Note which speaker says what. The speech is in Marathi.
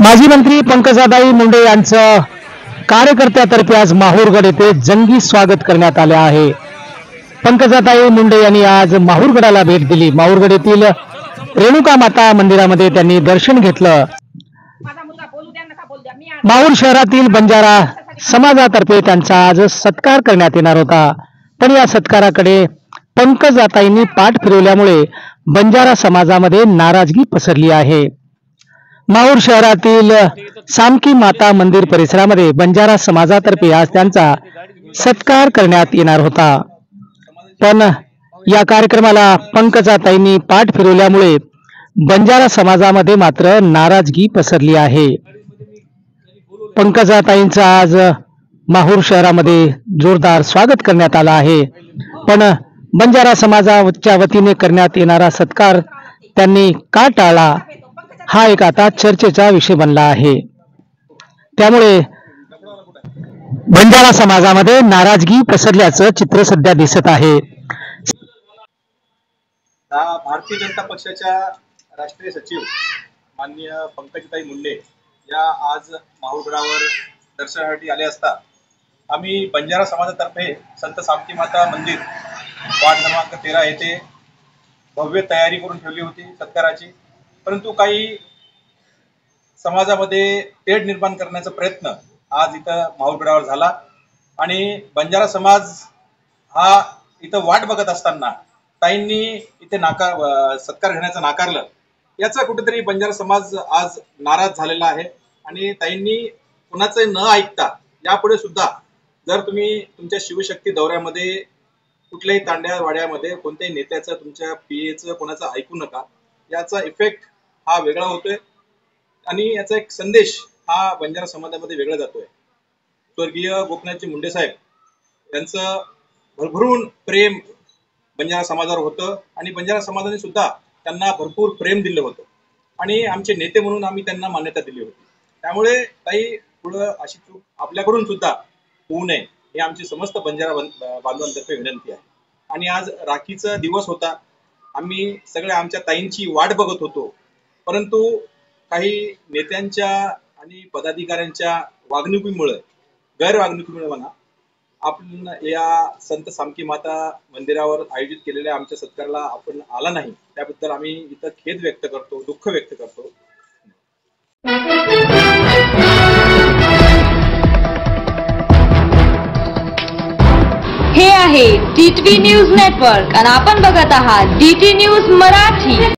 Speaker 1: माजी मंत्री पंकजाताई मुंडे यांचं कार्यकर्त्यातर्फे आज माहूरगड येथे जंगी स्वागत करण्यात आले आहे. पंकजाताई मुंडे यांनी आज माहूरगडाला भेट दिली. माहूरगड येथील रेणुका माता मंदिरामध्ये त्यांनी दर्शन घेतलं. माहूर शहरातील बंजारा समाजातर्फे त्यांचा आज सत्कार करण्यात येणार होता. पण या सत्काराकडे पंकजाताईंनी पाठ फिरवल्यामुळे बंजारा समाजामध्ये नाराजगी पसरली आहे. माहूर शहरातील सामकी माता मंदिर परिसरामध्ये बंजारा समाजातर्फे आज त्यांचा सत्कार करण्यात येणार होता. पण या कार्यक्रमाला पंकजाताईंनी पाठ फिरवल्यामुळे बंजारा समाजामध्ये मात्र नाराजगी पसरली आहे. पंकजाताईंचं आज माहूर शहरामध्ये जोरदार स्वागत करण्यात आलं आहे. पण बंजारा समाजाच्या वतीने करण्यात येणारा सत्कार त्यांनी का टाळला? हा एक आता चर्चेचा विषय बनला आहे. त्यामुळे बंजारा समाजामध्ये नाराजगी पसरल्याचं चित्र सध्या दिसत आहे.
Speaker 2: भारतीय जनता पक्षाच्या राष्ट्रीय सचिव माननीय पंकजताई मुंडे या आज माहूरगडावर दर्शनासाठी आले असता आम्ही बंजारा समाजातर्फे संत सामती माता मंदिर वार्ड क्रमांक तेरा येथे भव्य तयारी करून ठेवली होती सत्काराची. परंतु काही समाजामध्ये तेढ निर्माण करण्याचा प्रयत्न आज इथं माहूरगडावर झाला. आणि बंजारा समाज हा इथं वाट बघत असताना ताईंनी इथे नाकार सत्कार घेण्याचं नाकारलं. याचा कुठेतरी बंजारा समाज आज नाराज झालेला आहे. आणि ताईंनी कुणाचं न ऐकता यापुढे सुद्धा जर तुम्ही तुमच्या शिवशक्ती दौऱ्यामध्ये कुठल्याही तांड्या वाड्यामध्ये कोणत्याही नेत्याचं तुमच्या पीएचं कोणाचं ऐकू नका याचा इफेक्ट हा वेगळा होतोय. आणि याचा एक संदेश हा बंजारा समाजामध्ये वेगळा जातोय. स्वर्गीय गोपनाथजी मुंडे साहेब त्यांचं भरभरून प्रेम बंजारा समाजावर होतं आणि बंजारा समाजाने सुद्धा त्यांना भरपूर प्रेम दिलं होतं. आणि आमचे नेते म्हणून आम्ही त्यांना मान्यता दिली होती. त्यामुळे काही पुढं अशी चूक आपल्याकडून सुद्धा होऊ नये हे आमची समस्त बंजारा बांधवांतर्फे विनंती आहे. आणि आज राखीचा दिवस होता. आम्ही सगळ्या आमच्या ताईंची वाट बघत होतो. परंतु काही नेत्यांच्या आणि पदाधिकाऱ्यांच्या वागणुकीमुळे गैरवागणुकीमुळे म्हणा आपण या संत सामकी माता मंदिरावर आयोजित केलेल्या आमच्या सत्काराला आपण आला नाही. त्याबद्दल आम्ही इथं खेद व्यक्त करतो दुःख व्यक्त करतो.
Speaker 3: हे आहे डी न्यूज नेटवर्क आणि आपण बघत आहात डी न्यूज मराठी.